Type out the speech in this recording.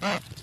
Mm-hmm.